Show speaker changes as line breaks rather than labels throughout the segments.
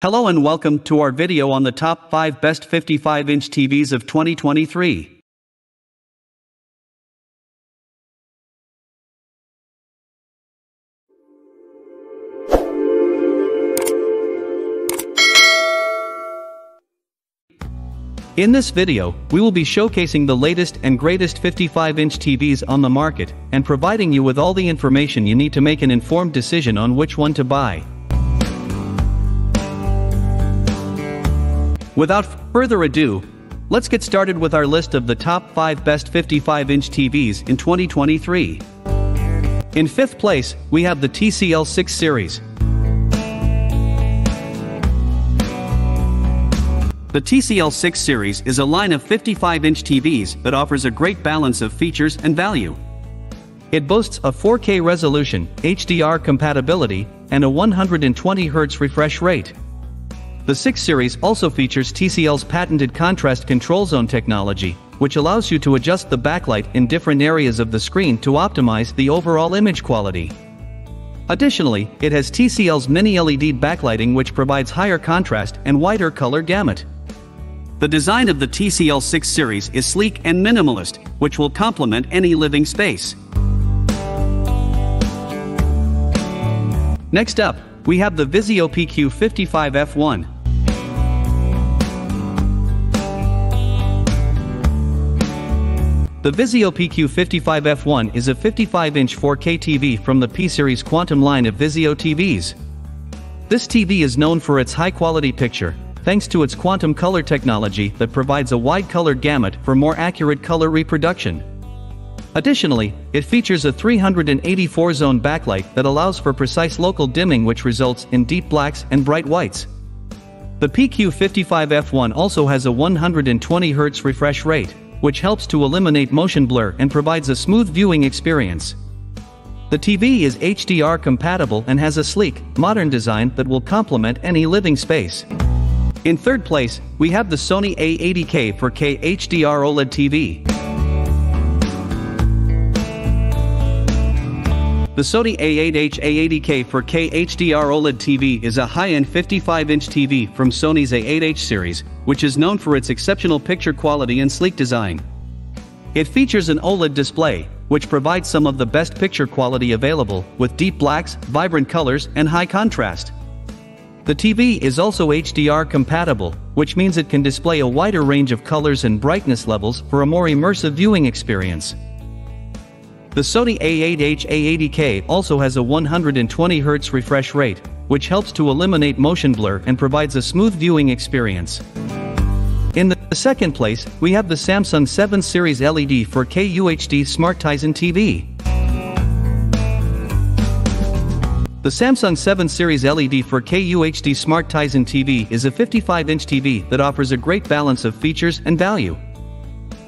Hello and welcome to our video on the top 5 best 55-inch TVs of 2023. In this video, we will be showcasing the latest and greatest 55-inch TVs on the market and providing you with all the information you need to make an informed decision on which one to buy. Without further ado, let's get started with our list of the top 5 best 55-inch TVs in 2023. In fifth place, we have the TCL 6 series. The TCL 6 series is a line of 55-inch TVs that offers a great balance of features and value. It boasts a 4K resolution, HDR compatibility, and a 120Hz refresh rate. The 6 series also features TCL's patented contrast control zone technology, which allows you to adjust the backlight in different areas of the screen to optimize the overall image quality. Additionally, it has TCL's mini LED backlighting which provides higher contrast and wider color gamut. The design of the TCL 6 series is sleek and minimalist, which will complement any living space. Next up, we have the Vizio PQ55F1. The Vizio PQ55F1 is a 55-inch 4K TV from the P-Series Quantum line of Vizio TVs. This TV is known for its high-quality picture, thanks to its quantum color technology that provides a wide color gamut for more accurate color reproduction. Additionally, it features a 384-zone backlight that allows for precise local dimming which results in deep blacks and bright whites. The PQ55F1 also has a 120Hz refresh rate, which helps to eliminate motion blur and provides a smooth viewing experience. The TV is HDR compatible and has a sleek, modern design that will complement any living space. In third place, we have the Sony A80K 4K HDR OLED TV. The Sony A8H A80K 4K HDR OLED TV is a high-end 55-inch TV from Sony's A8H series, which is known for its exceptional picture quality and sleek design. It features an OLED display, which provides some of the best picture quality available, with deep blacks, vibrant colors, and high contrast. The TV is also HDR compatible, which means it can display a wider range of colors and brightness levels for a more immersive viewing experience. The Sony A8H A80K also has a 120Hz refresh rate, which helps to eliminate motion blur and provides a smooth viewing experience. In the second place, we have the Samsung 7 Series LED 4K UHD Smart Tizen TV. The Samsung 7 Series LED 4K UHD Smart Tizen TV is a 55-inch TV that offers a great balance of features and value.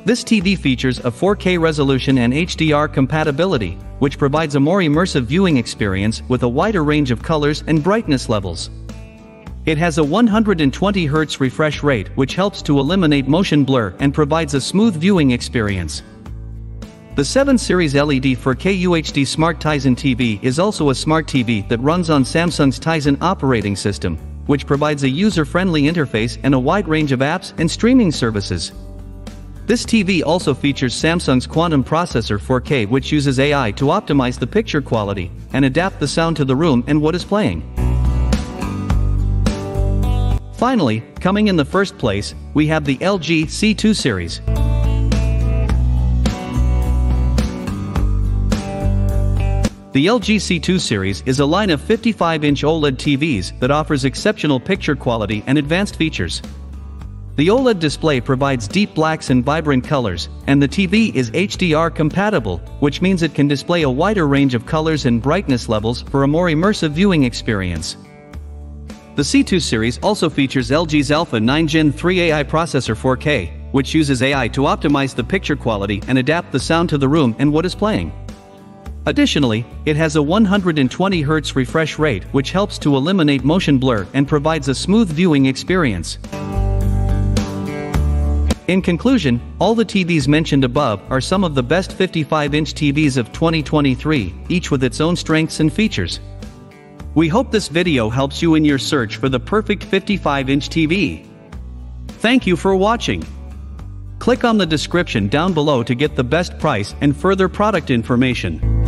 This TV features a 4K resolution and HDR compatibility, which provides a more immersive viewing experience with a wider range of colors and brightness levels. It has a 120Hz refresh rate which helps to eliminate motion blur and provides a smooth viewing experience. The 7 Series LED 4K UHD Smart Tizen TV is also a smart TV that runs on Samsung's Tizen operating system, which provides a user-friendly interface and a wide range of apps and streaming services. This TV also features Samsung's Quantum Processor 4K which uses AI to optimize the picture quality and adapt the sound to the room and what is playing. Finally, coming in the first place, we have the LG C2 series. The LG C2 series is a line of 55-inch OLED TVs that offers exceptional picture quality and advanced features. The OLED display provides deep blacks and vibrant colors, and the TV is HDR compatible, which means it can display a wider range of colors and brightness levels for a more immersive viewing experience. The C2 series also features LG's Alpha 9 Gen 3 AI processor 4K, which uses AI to optimize the picture quality and adapt the sound to the room and what is playing. Additionally, it has a 120Hz refresh rate which helps to eliminate motion blur and provides a smooth viewing experience. In conclusion, all the TVs mentioned above are some of the best 55-inch TVs of 2023, each with its own strengths and features. We hope this video helps you in your search for the perfect 55-inch TV. Thank you for watching. Click on the description down below to get the best price and further product information.